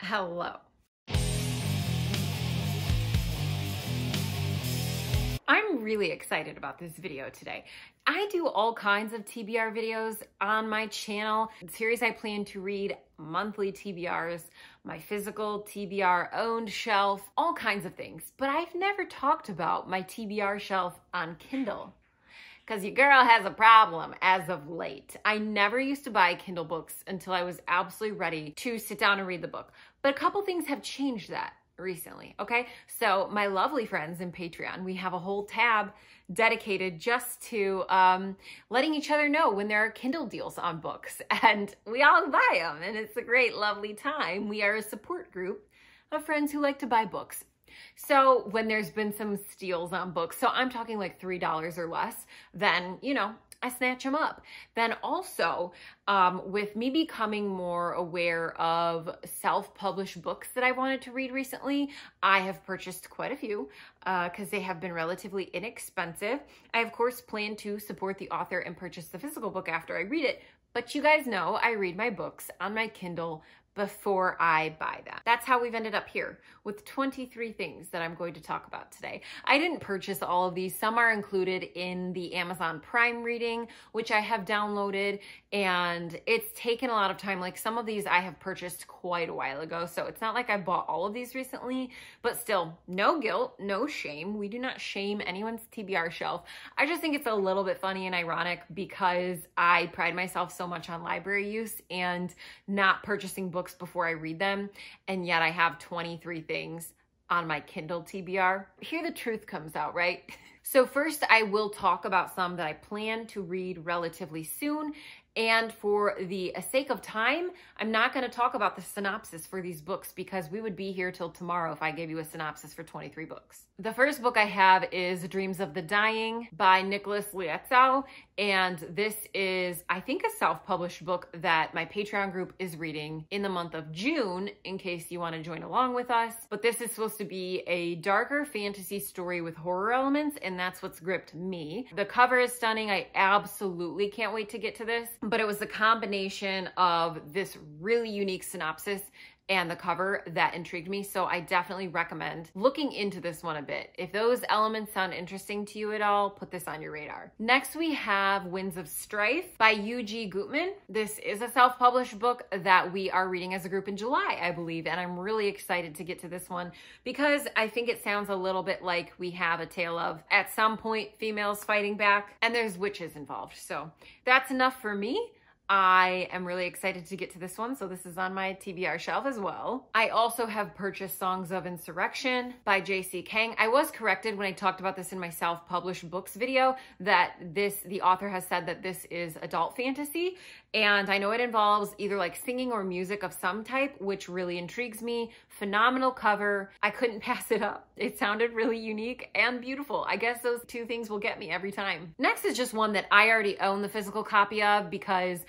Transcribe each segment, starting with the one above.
Hello. I'm really excited about this video today. I do all kinds of TBR videos on my channel. The series I plan to read monthly TBRs, my physical TBR owned shelf, all kinds of things. But I've never talked about my TBR shelf on Kindle because your girl has a problem as of late. I never used to buy Kindle books until I was absolutely ready to sit down and read the book. But a couple things have changed that recently, okay? So my lovely friends in Patreon, we have a whole tab dedicated just to um, letting each other know when there are Kindle deals on books. And we all buy them, and it's a great, lovely time. We are a support group of friends who like to buy books. So when there's been some steals on books, so I'm talking like $3 or less, then, you know, I snatch them up. Then also, um, with me becoming more aware of self-published books that I wanted to read recently, I have purchased quite a few because uh, they have been relatively inexpensive. I, of course, plan to support the author and purchase the physical book after I read it, but you guys know I read my books on my Kindle before I buy that. That's how we've ended up here with 23 things that I'm going to talk about today. I didn't purchase all of these. Some are included in the Amazon Prime reading, which I have downloaded and it's taken a lot of time. Like some of these I have purchased quite a while ago. So it's not like I bought all of these recently, but still no guilt, no shame. We do not shame anyone's TBR shelf. I just think it's a little bit funny and ironic because I pride myself so much on library use and not purchasing books books before I read them, and yet I have 23 things on my Kindle TBR. Here the truth comes out, right? So first I will talk about some that I plan to read relatively soon and for the sake of time, I'm not going to talk about the synopsis for these books because we would be here till tomorrow if I gave you a synopsis for 23 books. The first book I have is Dreams of the Dying by Nicholas Liezau. And this is, I think, a self-published book that my Patreon group is reading in the month of June, in case you want to join along with us. But this is supposed to be a darker fantasy story with horror elements, and that's what's gripped me. The cover is stunning. I absolutely can't wait to get to this but it was the combination of this really unique synopsis and the cover that intrigued me. So I definitely recommend looking into this one a bit. If those elements sound interesting to you at all, put this on your radar. Next, we have Winds of Strife by U.G. Gutman. This is a self-published book that we are reading as a group in July, I believe. And I'm really excited to get to this one because I think it sounds a little bit like we have a tale of at some point females fighting back and there's witches involved. So that's enough for me. I am really excited to get to this one, so this is on my TBR shelf as well. I also have purchased Songs of Insurrection by J.C. Kang. I was corrected when I talked about this in my self-published books video that this, the author has said that this is adult fantasy, and I know it involves either like singing or music of some type, which really intrigues me. Phenomenal cover. I couldn't pass it up. It sounded really unique and beautiful. I guess those two things will get me every time. Next is just one that I already own the physical copy of because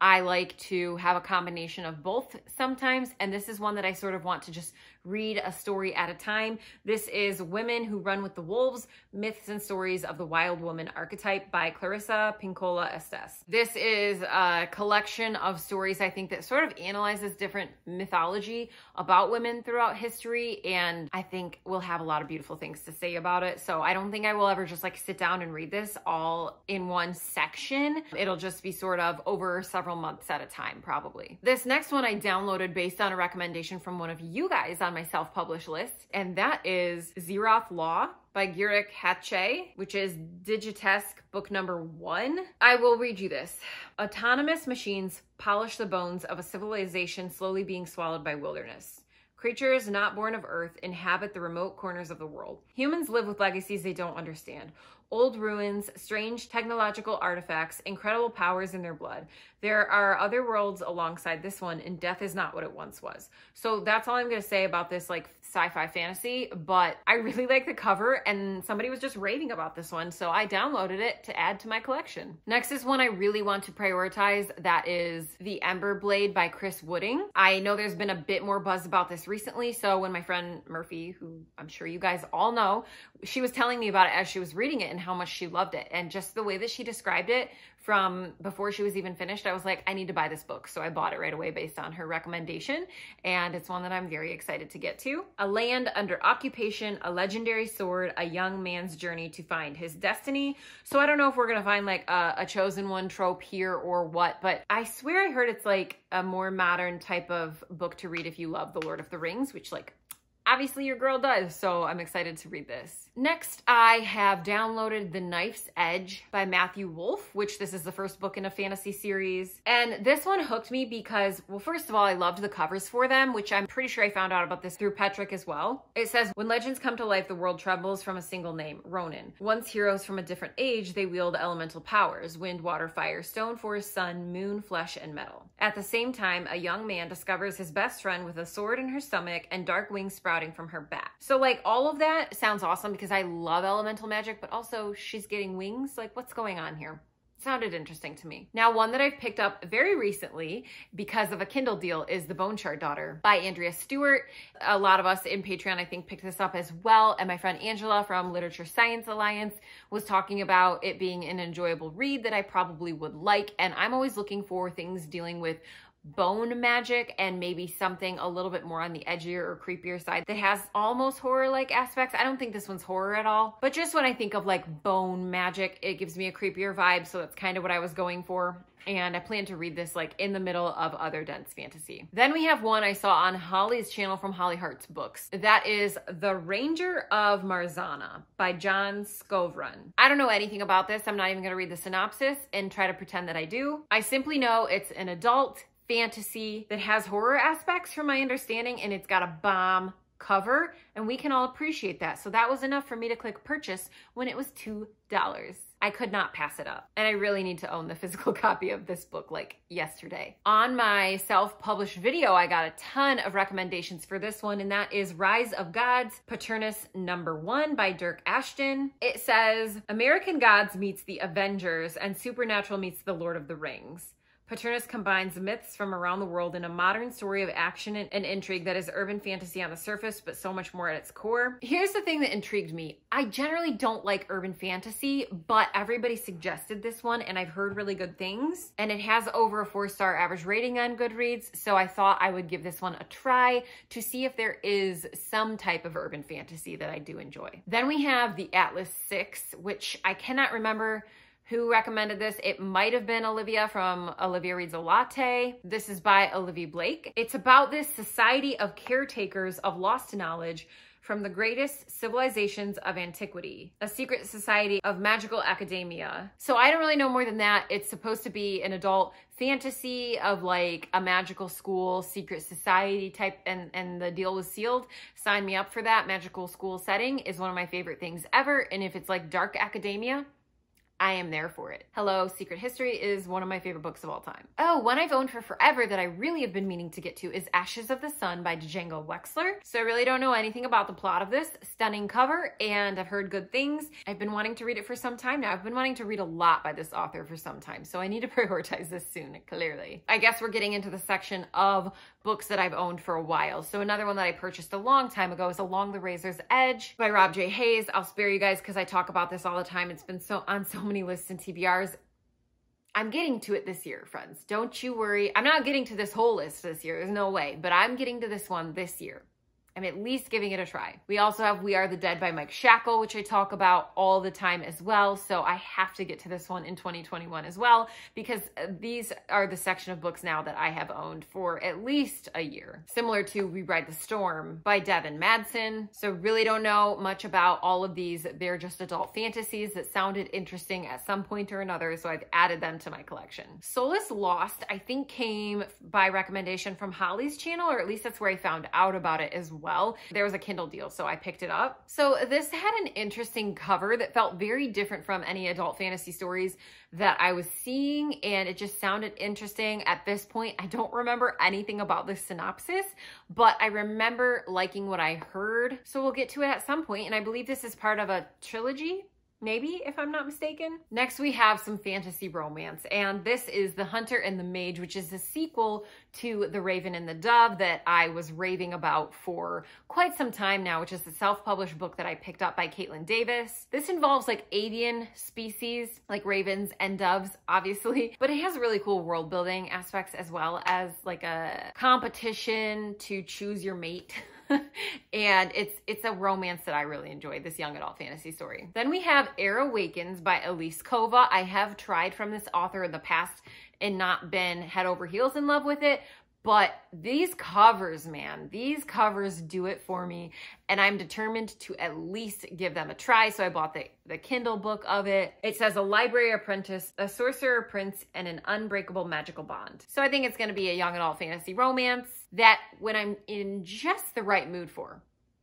I like to have a combination of both sometimes, and this is one that I sort of want to just read a story at a time. This is Women Who Run with the Wolves, Myths and Stories of the Wild Woman Archetype by Clarissa Pinkola Estes. This is a collection of stories, I think, that sort of analyzes different mythology about women throughout history, and I think we'll have a lot of beautiful things to say about it. So I don't think I will ever just like sit down and read this all in one section. It'll just be sort of over several months at a time, probably. This next one I downloaded based on a recommendation from one of you guys on my self-published list, and that is Zeroth Law by Jeremy Hatch, which is Digitesque book number one. I will read you this. Autonomous machines polish the bones of a civilization slowly being swallowed by wilderness. Creatures not born of Earth inhabit the remote corners of the world. Humans live with legacies they don't understand. Old ruins, strange technological artifacts, incredible powers in their blood. There are other worlds alongside this one, and death is not what it once was. So that's all I'm going to say about this like sci-fi fantasy, but I really like the cover and somebody was just raving about this one, so I downloaded it to add to my collection. Next is one I really want to prioritize, that is The Ember Blade by Chris Wooding. I know there's been a bit more buzz about this recently, so when my friend Merphy, who I'm sure you guys all know, she was telling me about it as she was reading it and how much she loved it. And just the way that she described it from before she was even finished, I was like, I need to buy this book. So I bought it right away based on her recommendation. And it's one that I'm very excited to get to. A Land Under Occupation, A Legendary Sword, A Young Man's Journey to Find His Destiny. So I don't know if we're going to find like a, a chosen one trope here or what, but I swear I heard it's like a more modern type of book to read if you love The Lord of the Rings, which like obviously your girl does, so I'm excited to read this. Next, I have downloaded The Knife's Edge by Matthew Wolf, which this is the first book in a fantasy series. And this one hooked me because, well, first of all, I loved the covers for them, which I'm pretty sure I found out about this through Petrik as well. It says, when legends come to life, the world trembles from a single name, Ronin. Once heroes from a different age, they wield elemental powers, wind, water, fire, stone, forest, sun, moon, flesh, and metal. At the same time, a young man discovers his best friend with a sword in her stomach and dark wings sprouting from her back. So like all of that sounds awesome because I love elemental magic, but also she's getting wings. Like what's going on here? sounded interesting to me. Now, one that I've picked up very recently because of a Kindle deal is The Bone Shard Daughter by Andrea Stewart. A lot of us in Patreon, I think, picked this up as well. And my friend Angela from Literature Science Alliance was talking about it being an enjoyable read that I probably would like. And I'm always looking for things dealing with bone magic and maybe something a little bit more on the edgier or creepier side that has almost horror-like aspects. I don't think this one's horror at all, but just when I think of like bone magic, it gives me a creepier vibe. So that's kind of what I was going for. And I plan to read this like in the middle of other dense fantasy. Then we have one I saw on Holly's channel from Holly Hearts Books. That is The Ranger of Marzanna by Jon Skovron. I don't know anything about this. I'm not even gonna read the synopsis and try to pretend that I do. I simply know it's an adult fantasy that has horror aspects from my understanding and it's got a bomb cover and we can all appreciate that. So that was enough for me to click purchase when it was $2. I could not pass it up. And I really need to own the physical copy of this book like yesterday. On my self-published video, I got a ton of recommendations for this one, and that is Rise of Gods, Paternus number one by Dirk Ashton. It says, American Gods meets the Avengers and Supernatural meets the Lord of the Rings. Paternus combines myths from around the world in a modern story of action and, intrigue that is urban fantasy on the surface, but so much more at its core. Here's the thing that intrigued me. I generally don't like urban fantasy, but everybody suggested this one and I've heard really good things. And it has over a four star average rating on Goodreads, so I thought I would give this one a try to see if there is some type of urban fantasy that I do enjoy. Then we have the Atlas 6, which I cannot remember who recommended this. It might have been Olivia from Olivia Reads a Latte. This is by Olivia Blake. It's about this society of caretakers of lost knowledge from the greatest civilizations of antiquity, a secret society of magical academia. So I don't really know more than that. It's supposed to be an adult fantasy of like a magical school, secret society type, and, and the deal was sealed. Sign me up for that. Magical school setting is one of my favorite things ever. And if it's like dark academia, I am there for it. Hello, Secret History is one of my favorite books of all time. Oh, one I've owned for forever that I really have been meaning to get to is Ashes of the Sun by Django Wexler. So I really don't know anything about the plot of this. Stunning cover, and I've heard good things. I've been wanting to read it for some time now. I've been wanting to read a lot by this author for some time, so I need to prioritize this soon, clearly. I guess we're getting into the section of books that I've owned for a while. So another one that I purchased a long time ago is Along the Razor's Edge by Rob J. Hayes. I'll spare you guys because I talk about this all the time. It's been so on so many lists and TBRs. I'm getting to it this year, friends. Don't you worry. I'm not getting to this whole list this year. There's no way. But I'm getting to this one this year. I'm at least giving it a try. We also have We Are the Dead by Mike Shackle, which I talk about all the time as well. So I have to get to this one in 2021 as well, because uh, these are the section of books now that I have owned for at least a year. Similar to We Ride the Storm by Devin Madson. So really don't know much about all of these. They're just adult fantasies that sounded interesting at some point or another. So I've added them to my collection. Solace Lost, I think came by recommendation from Holly's channel, or at least that's where I found out about it as well. There was a Kindle deal, so I picked it up. So this had an interesting cover that felt very different from any adult fantasy stories that I was seeing, and it just sounded interesting. At this point, I don't remember anything about the synopsis, but I remember liking what I heard. So we'll get to it at some point, and I believe this is part of a trilogy maybe if I'm not mistaken. Next we have some fantasy romance and this is The Hunter and the Mage which is the sequel to The Raven and the Dove that I was raving about for quite some time now which is a self-published book that I picked up by Kaitlyn Davis. This involves like avian species like ravens and doves obviously but it has really cool world building aspects as well as like a competition to choose your mate. and it's it's a romance that I really enjoyed, this young adult fantasy story. Then we have Air Awakens by Elise Kova. I have tried from this author in the past and not been head over heels in love with it, but these covers, man, these covers do it for me. And I'm determined to at least give them a try. So I bought the, the Kindle book of it. It says a library apprentice, a sorcerer prince, and an unbreakable magical bond. So I think it's going to be a young adult fantasy romance that when I'm in just the right mood for,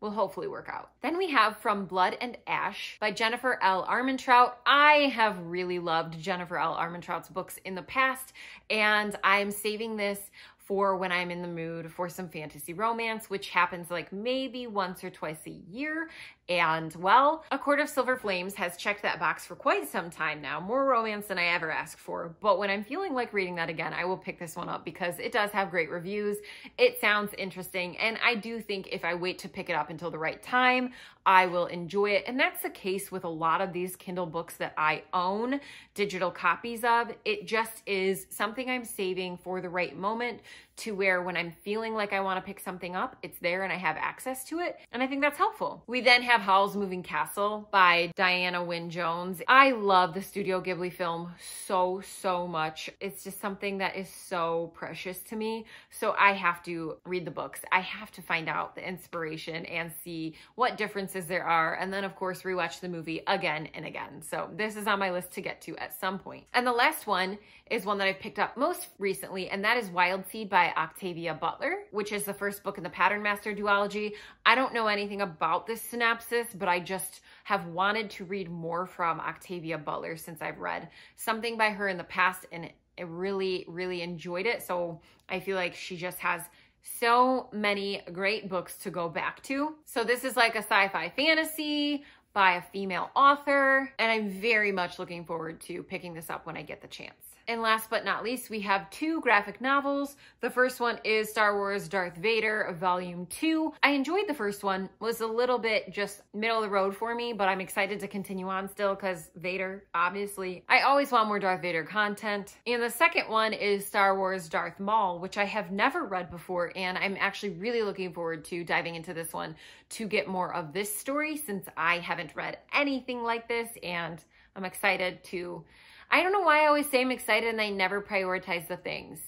will hopefully work out. Then we have From Blood and Ash by Jennifer L. Armentrout. I have really loved Jennifer L. Armentrout's books in the past, and I'm saving this for when I'm in the mood for some fantasy romance, which happens like maybe once or twice a year. And well, A Court of Silver Flames has checked that box for quite some time now, more romance than I ever asked for. But when I'm feeling like reading that again, I will pick this one up because it does have great reviews. It sounds interesting. And I do think if I wait to pick it up until the right time, I will enjoy it. And that's the case with a lot of these Kindle books that I own digital copies of. It just is something I'm saving for the right moment to where when I'm feeling like I want to pick something up, it's there and I have access to it. And I think that's helpful. We then have Howl's Moving Castle by Diana Wynne Jones. I love the Studio Ghibli film so, so much. It's just something that is so precious to me. So I have to read the books. I have to find out the inspiration and see what differences there are. And then of course, rewatch the movie again and again. So this is on my list to get to at some point. And the last one is one that I've picked up most recently, and that is Wild Seed Octavia Butler, which is the first book in the Pattern Master duology. I don't know anything about this synopsis, but I just have wanted to read more from Octavia Butler since I've read something by her in the past and I really, really enjoyed it. So I feel like she just has so many great books to go back to. So this is like a sci-fi fantasy by a female author, and I'm very much looking forward to picking this up when I get the chance. And last but not least, we have two graphic novels. The first one is Star Wars Darth Vader Volume 2. I enjoyed the first one, was a little bit just middle of the road for me, but I'm excited to continue on still because Vader, obviously. I always want more Darth Vader content. And the second one is Star Wars Darth Maul, which I have never read before, and I'm actually really looking forward to diving into this one to get more of this story since I haven't read anything like this, and I'm excited to I don't know why I always say I'm excited and I never prioritize the things.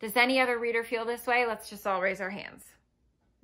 Does any other reader feel this way? Let's just all raise our hands.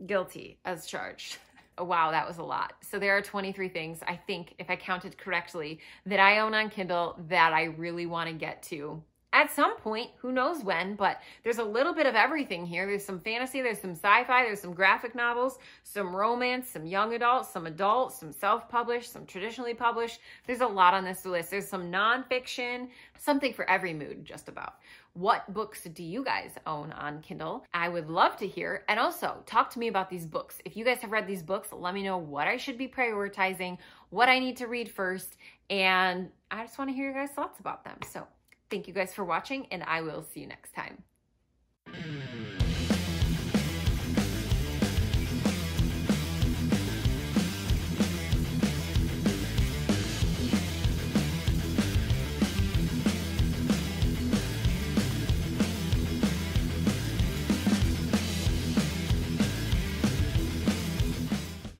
Guilty as charged. Oh, wow, that was a lot. So there are 23 things, I think, if I counted correctly, that I own on Kindle that I really want to get to at some point, who knows when, but there's a little bit of everything here. There's some fantasy, there's some sci-fi, there's some graphic novels, some romance, some young adult, some adult, some self-published, some traditionally published. There's a lot on this list. There's some nonfiction, something for every mood, just about. What books do you guys own on Kindle? I would love to hear. And also, talk to me about these books. If you guys have read these books, let me know what I should be prioritizing, what I need to read first, and I just want to hear your guys' thoughts about them. So Thank you guys for watching and I will see you next time.